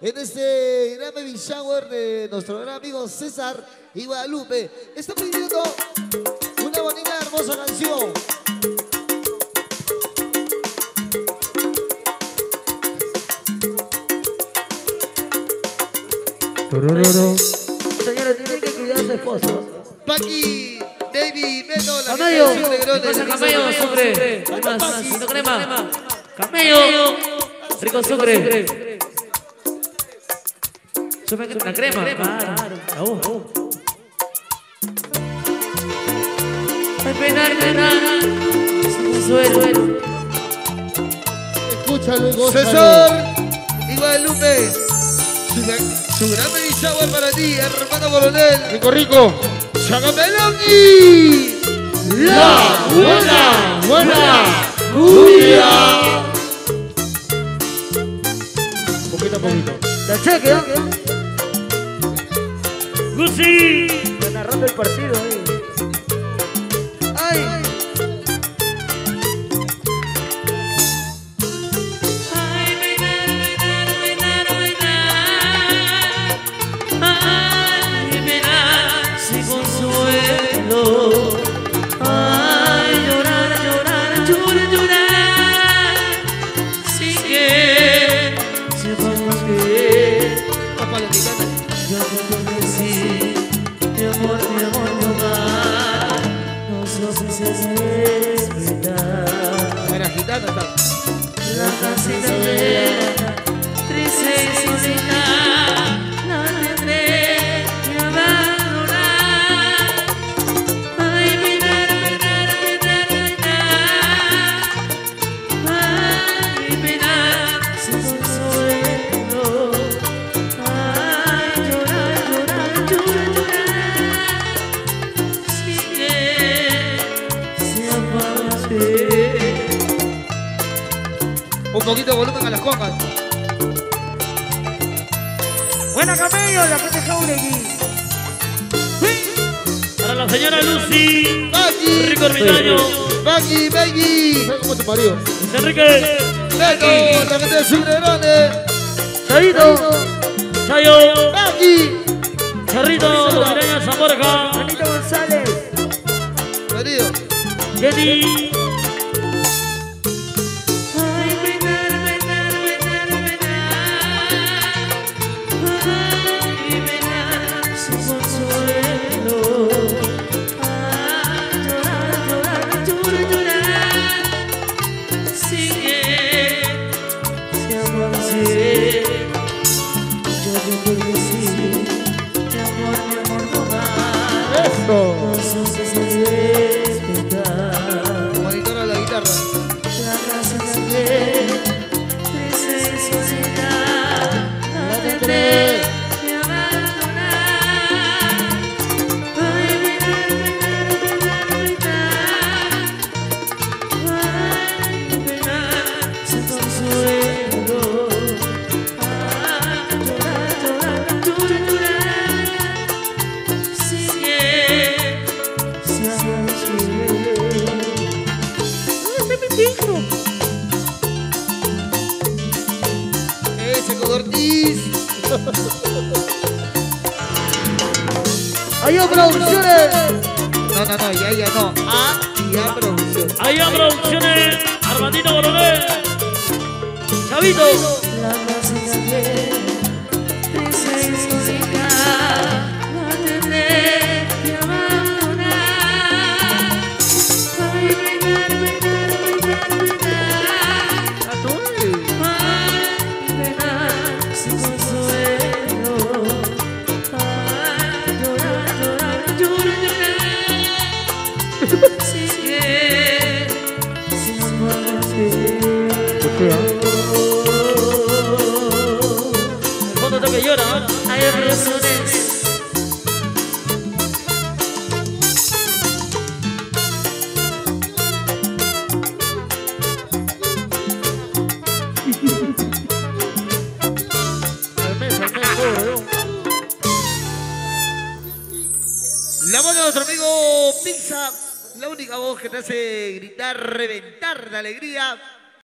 en este gran baby shower de nuestro gran amigo César y Guadalupe. Está pidiendo una bonita, hermosa canción. Señores, tienen que cuidar a su esposo. Paqui, David, Beto, la Camello. de ¿Qué Grones. pasa, camello? Sucre. Camello. Rico sucre. Supe que una crema. Claro. Aún, aún. Ay, penar, penar. Sin suelo. Escúchalo y gózalo. César y Guadalupe. Su, gran- su gran baby shower para ti, hermano coronel. Rico, rico. Chagamelón y... La buena, buena cumbia. El partido ahí. ¡Ay! Ay, bailar, bailar, bailar, bailar. Ay, penar sin consuelo. Ay, llorar, llorar, llorar, llorar. Sin que sepamos que Papá, lo que canta. yo te conocí. Mi amor, mi. No respetar. Gitana. La casita Un poquito de volumen a las congas. Buena camello, la gente Jauregui. Para la señora Lucy, Paqui, Rico Ermitaño, Paqui. ¿Sabes cómo te parió? Enrique, Beto, la gente de Sucre Grones. Chaito. Chayo, Paqui. Charrito, Los Mireñas Zamorca, Anita González. Querido. Jenny. Más. Codortiz. Ayo Producciones. No, no, no, ya, ya no. A y A producción. Allá producciones, Armandito Coronel, Chavito. La Hay razones. La voz de nuestro amigo Pizza, la única voz que te hace gritar, reventar de alegría.